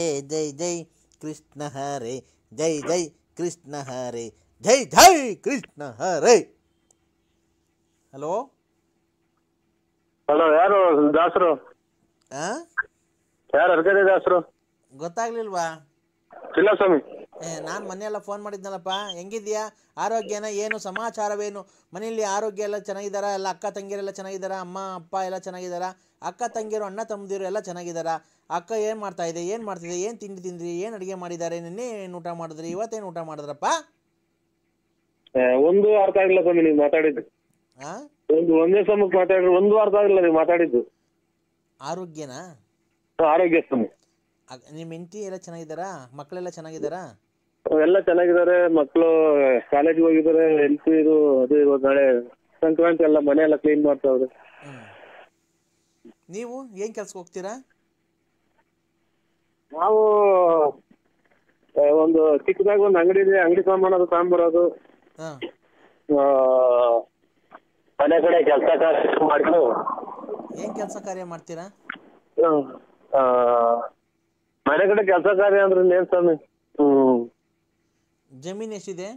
ಜೈ ಜೈ ಜೈ ಕೃಷ್ಣ ಹರೇ ಜೈ ಜೈ ಕೃಷ್ಣ ಹರೇ ಜೈ ಜೈ ಕೃಷ್ಣ ಹರೇ. ಹಲೋ? ಹಲೋ ಯಾರು ದಾಸರು? ಆ? ಯಾರು ಅರ್ಗದೆ ದಾಸರು? ಗೊತ್ತಾಗ್ಲಿಲ್ವಾ? ಇಲ್ಲ ಸ್ವಾಮಿ ನಾನು ಮನೆಯೆಲ್ಲ ಫೋನ್ ಮಾಡಿದ್ನಲ್ಲಪ್ಪ ಹೆಂಗಿದ್ಯಾ ಆರೋಗ್ಯನ ಏನು ಸಮಾಚಾರವೇನು? ಮನೆಯಲ್ಲಿ ಆರೋಗ್ಯ ಎಲ್ಲ ಚೆನ್ನಾಗಿದ್ದಾರಾ? ಎಲ್ಲ ಅಕ್ಕ ತಂಗಿರೆಲ್ಲ ಚೆನ್ನಾಗಿದ್ದಾರಾ? ಅಮ್ಮ ಅಪ್ಪ ಎಲ್ಲ ಚೆನ್ನಾಗಿದ್ದಾರಾ? ಅಕ್ಕ ತಂಗಿಯರು ಅಣ್ಣ ತಮ್ಮದಿರು ಎಲ್ಲ ಚೆನ್ನಾಗಿದ್ದಾರಾ? ಅಕ್ಕ ಏನು ಮಾಡ್ತಾ ಇದೆ? ಏನು ಮಾಡ್ತಿದೆ ಏನು ತಿಂಡಿ ತಿಂದ್ರಿ? ಏನು ಅಡುಗೆ ಮಾಡಿದ್ದಾರೆ? ನಿನ್ನೆ ಏನು ಊಟ ಮಾಡಿದ್ರಿ? ಇವತ್ತೇನು ಊಟ ಮಾಡಿದ್ರಪ್ಪ? ಒಂದು ಅರ್ಥ ಆಗಿಲ್ಲ ಸ್ವಾಮಿ ನೀವು ಮಾತಾಡಿದ್ದು. ಒಂದು ಒಂದೇ ಸಮಕ್ಕೆ ಮಾತಾಡಿದ್ರೆ ಒಂದು ಅರ್ಥ ಆಗಿಲ್ಲ ನೀವು ಮಾತಾಡಿದ್ದು. ಆರೋಗ್ಯನಾ? ಆರೋಗ್ಯ ಸ್ವಾಮಿ. ನಿಮ್ಮ ಹೆಂಡತಿ ಎಲ್ಲ ಚೆನ್ನಾಗಿದ್ದಾರಾ? ಮಕ್ಕಳೆಲ್ಲ ಚೆನ್ನಾಗಿದ್ದಾರಾ? ಎಲ್ಲ ಚೆನ್ನಾಗಿದ್ದಾರೆ. ಮಕ್ಕಳು ಕಾಲೇಜ್ ಹೋಗಿದ್ದಾರೆ. ಹೆಲ್ತ್ ಇದು ಅದು ಇವಾಗ ನಾಳೆ ಸಂಕ್ರಾಂತಿ ಎಲ್ಲ ಮನೆ ಎಲ್ಲ ಕ್ಲೀನ್ ಮಾಡ್ತಾವ್ರೆ. ನೀವು ಏನ್ ಕೆಲ್ಸಕ್ಕೆ ಹೋಗ್ತೀರಾ? ನಾವು ಆ, ಒಂದು ಚಿಕ್ಕದಾಗ ಒಂದು ಅಂಗಡಿ ಇದೆ. ಅಂಗಡಿ ಸಾಮಾನು ಅದು ತಗೊಂಡ್ಬರೋದು ಹಾಂ. ಆ, ಮನೆ ಕಡೆ ಕೆಲಸ ಕಾರ್ಯ ಮಾಡ್ಕೊಂಡು. ಏನು ಕೆಲಸ ಕಾರ್ಯ ಮಾಡ್ತೀರಾ? ಆ, ಮನೆ ಕಡೆ ಕೆಲಸ ಕಾರ್ಯ ಅಂದ್ರೆ ಏನ್ ಸ್ವಾಮಿ? ಹ್ಮ್. ಜಮೀನ್ ಎಷ್ಟಿದೆ?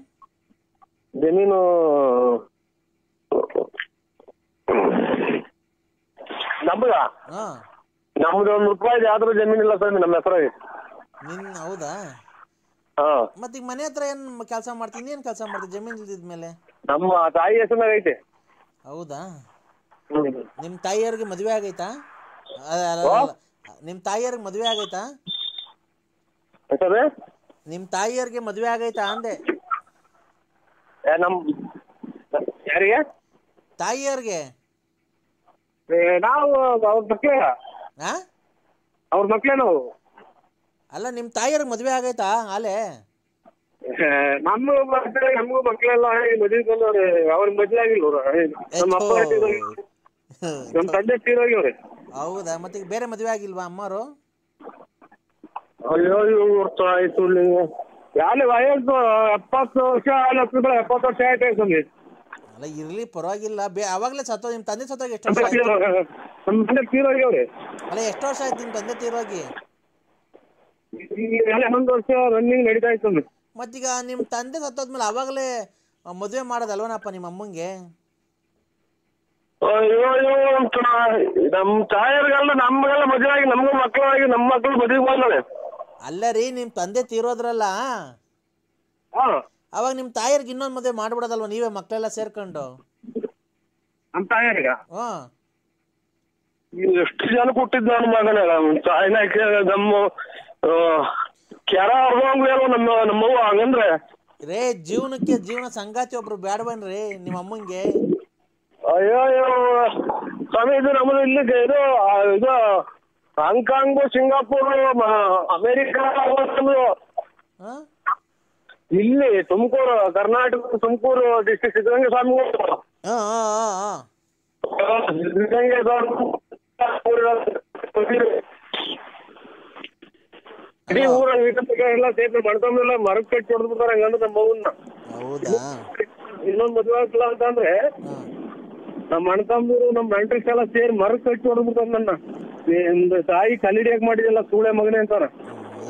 ಜಮೀನು ನಮ್ಗ? ಹಾ. ನಮ್ದು ಒಂದ್ ರೂಪಾಯಿ ಆದ್ರೂ ಜಮೀನ್ ಇಲ್ಲ ಸ್ವಾಮಿ ನಮ್ಮ ಹೆಸರಾಗಿ. ನಿನ್ನ ಹೌದಾ? ಹಾ. ಮತ್ತೆ ಈಗ ಮನೆ ಹತ್ರ ಏನ್ ಕೆಲಸ ಮಾಡ್ತೀನಿ ಏನು ಕೆಲಸ ಮಾಡ್ತೀನಿ ಜಮೀನ್ ಇಲ್ದಿದ್ಮೇಲೆ ನಮ್ಮ ತಾಯಿ ಹೆಸರಿನಾಗ ಐತೆ. ಹೌದಾ? ಹ್ಮ್. ನಿಮ್ಮ ತಾಯಿಯವ್ರಿಗೆ ಮದುವೆ ಆಗೈತಾ? ನಿಮ್ ಅಲ್ಲ. ತಾಯಿಯವ್ರಿಗೆ ಮದುವೆ ಆಗೈತಾ? ಹೆಸರು ನಿಮ್ಮ ಮದ್ವೆ ಮದುವೆ ಆಗೈತಾ ಅಂದೆ? ನಮ್ ಯಾರಿಗೆ? ತಾಯಿಯರಿಗೆ ನಾವು ಅವ್ರ ಮಕ್ಳೇ. ಹಾ ಅವ್ರ ಮಕ್ಳೇ ನಾವು. ಅಲ್ಲ ನಿಮ್ ತಾಯಿಯರ್ ಮದುವೆ ಆಗೈತಾ ಆಲೆ? ನಮ್ಮ ಮಕ್ಳು ನಮಗೂ ಮಕ್ಳೆಲ್ಲ ಮದುವೆ ಅವ್ರ ಮದ್ವೆ ಆಗಿಲ್ಲ ನಮ್ಮ ಅಪ್ಪ ನಮ್ಮ ತಂದೆ ತೀರೋಗ್ಯವ್ರೆ ಹೌದಾ? ಮತ್ತೆ ಬೇರೆ ಮದ್ವೆ ಆಗಿಲ್ವಾ ಅಮ್ಮರು ಅಯ್ಯೋ ಇವ್ರು ಆಯ್ತು ಯಾರು ವಯಸ್ಸು ಎಪ್ಪತ್ತು ವರ್ಷ ಆಗಲ್ಲ ಎಪ್ಪತ್ತು ವರ್ಷ ಆಯ್ತು ಸ್ವಾಮಿ ಅಲ್ಲ ಇರ್ಲಿ ಪರವಾಗಿಲ್ಲ. ಬೇ ಅವಾಗಲೇ ಸತ್ತೋ ನಿಮ್ಮ ತಂದೆ ಸತ್ತೋಗಿ ಎಷ್ಟು ವರ್ಷ ಆಯ್ತು? ನಮ್ಮ ತೀರೋಗ್ಯವ್ರೆ ಅಲ್ಲ ಎಷ್ಟು ವರ್ಷ ಆಯ್ತು ನಿಮ್ಮ ತಂದೆ ತೀರೋಗಿ? ಎಲ್ಲ ಹನ್ನೊಂದು ವರ್ಷ ರನ್ನಿಂಗ್ ನಡೀತಾ ಇತ್ತು ಸ್ವಾಮಿ ಮತ್ತೀಗ ನಿಮ್ಮ ತಂದೆ ಸತ್ತೋದ್ಮೇಲೆ ಅವಾಗಲೇ ಮದುವೆ ಮಾಡೋದಲ್ವನಪ್ಪ ನಿಮ್ಮ ಅಮ್ಮಂಗೆ? ಅಯ್ಯೋ ಅಯ್ಯೋ ನಮ್ಮ ತಾಯರ್ಗೆಲ್ಲ ನಮ್ಗೆಲ್ಲ ಮದುವೆ ಆಗಿ ನಮ್ಗೂ ಮಕ್ಕಳಾಗಿ ನಮ್ಮ ಮಕ್ಕಳು ಮದುವೆ ಬಂದವೆ ಅಲ್ಲ ರೀ ನಿಮ್ಮ ತಂದೆ ತೀರೋದ್ರಲ್ಲ? ಹಾ. ಅವಾಗ ನಿಮ್ಮ ತಾಯಿಯರ್ಗೆ ಇನ್ನೊಂದು ಮದುವೆ ಮಾಡ್ಬಿಡೋದಲ್ವ ನೀವೇ ಮಕ್ಕಳೆಲ್ಲ ಸೇರ್ಕೊಂಡು? ನಮ್ಮ ಹಾ. ಹ್ಞೂ ಎಷ್ಟು ಜನ ಕೊಟ್ಟಿದ್ದ ನನ್ನ ಮಗನ ತಾಯಿನ ನಮ್ಮ ಕೆರ ಅರ್ಧಂಗ್ಲೇನೋ ನಮ್ಮ ನಮ್ಮವ್ವ ಹಂಗಂದ್ರೆ? ರೇ ಜೀವನಕ್ಕೆ ಜೀವನ ಸಂಗಾತಿ ಒಬ್ರು ಬೇಡವನ್ರಿ ನಿಮ್ಮ ಅಮ್ಮಂಗೆ? ಅಯ್ಯೋ ಅಯ್ಯೋ ಸ್ವಾಮಿ ಇದು ನಮ್ಮದು ಇಲ್ಲಿ ಇದು ಇದು ಹಾಂಗ್ಕಾಂಗು ಸಿಂಗಾಪುರ್ ಅಮೇರಿಕ ಹಾಂ ಇಲ್ಲಿ ತುಮಕೂರು ಕರ್ನಾಟಕ ತುಮಕೂರು ಡಿಸ್ಟ್ರಿಕ್ಟ್ ಸಿದ್ಧಗಂಗೆ ಸ್ವಾಮಿ ಹಾಂ ಹಾಂ ಹಾಂ ಸಿದ್ಧಗಂಗೆ ಇಡೀ ಊರ ಎಲ್ಲ ಸೇರ್ಸಿ ಮಣ್ಕೊಂಬೆಲ್ಲ ಮರಕ್ ಕಟ್ಟಿ ಹೊಡೆದು ಬಿಡ್ತಾರೆ ಹಂಗಂದ್ರೆ ನಮ್ಮ ಮಗುನ್ನ ಹೌದಾ? ಇನ್ನೊಂದ್ ಮದ್ವೆ ಆಗ್ತಿಲ್ಲ ಅಂತಂದ್ರೆ ಹಾಂ. ನಮ್ಮ ಅಣ್ತಂಬರು ನಮ್ಮ ನೆಂಟ್ರಿಗೆಲ್ಲ ಸೇರಿ ಮರಕ್ ಕಟ್ಟಿ ಹೊಡೆದ್ಬಿಡ್ತಾರೆ ನನ್ನ ನಿಮ್ದು ತಾಯಿ ಕಲ್ಲಿಡಿಯಾಗ ಮಾಡಿದೆಲ್ಲ ಸೂಳೆ ಮಗನೇ ಅಂತಾರ.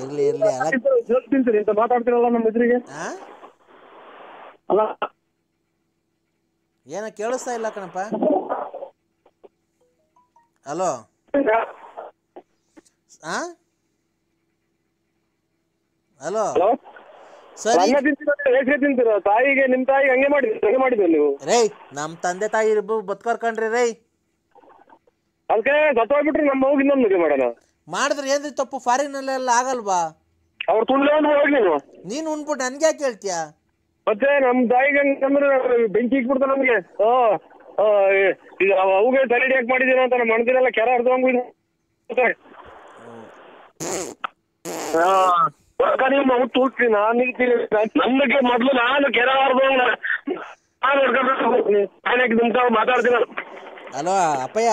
ಇರ್ಲಿ ಇರ್ಲಿ ಅಲ್ಲ. ತಿಂತೀರಿ ಅಂತ ಮಾತಾಡ್ತಿರಲ್ಲ ನಮ್ಮ ಎದುರಿಗೆ? ಅಲ್ಲ. ಏನೋ ಕೇಳಿಸ್ತಾ ಇಲ್ಲ ಕಣಪ್ಪ. ಹಲೋ. ಹಾ ಹಲೋ. ಹಲೋ. ಸರಿ. ತಿಂತೀರ ತಿಂತೀರ? ತಾಯಿಗೆ ನಿಮ್ ತಾಯಿಗೆ ಹಂಗೆ ಮಾಡಿದ್ರಿ ಹಂಗೆ ಮಾಡಿದ್ರಿ ನೀವು? ರೇ ನಮ್ಮ ತಂದೆ ತಾಯಿ ಇಬ್ಬರು ಬದುಕೋರ್ಕಂಡ್ರಿ ರೈ ಅದಕ್ಕೆ ಸತ್ತೋಗ್ಬಿಟ್ರೆ ನಮ್ಮ ಮಗು ಇನ್ನೊಂದು ಮದುವೆ ಮಾಡೋಣ. ಮಾಡಿದ್ರೆ ಏನ್ರಿ ತಪ್ಪು? ಫಾರಿನಲ್ಲೆಲ್ಲ ಆಗಲ್ವಾ? ಅವ್ರ ತುಳ್ಳೆ ಹೋಗ್ಲಿ ಹೋಗಿ ನೀವು ನೀನು ಉಂಡ್ಬಿಟ್ಟು ನನ್ಗೆ ಯಾಕೆ ಹೇಳ್ತೀಯಾ? ಮತ್ತೆ ನಮ್ ತಾಯಿಗೆ ಹಂಗಂದ್ರೆ ಬೆಂಕಿ ಇಕ್ಬಿಡ್ತಾರೆ ನಮ್ಗೆ. ಓ ಈಗ ಅವುಗೆ ತಲೆ ಯಾಕೆ ಮಾಡಿದೀರ ಅಂತ ನಮ್ಮ ಅಣ್ಣದಿನೆಲ್ಲ ಕೆರ ಅರ್ಧವಂಗ್ ನೀವು ಮಗು ತೂಗ್ತೀನಿ ನಾನು ನಿಲ್ತೀನಿ ನಮಗೆ ಮೊದ್ಲು ನಾನು ಕೆರ ನಾನು ಹೊಡ್ಕೊಂಡು ನಾನು ತಾವ್ ಮಾತಾಡ್ತೀನಿ ಹಲೋ ಅಪ್ಪಯ್ಯ.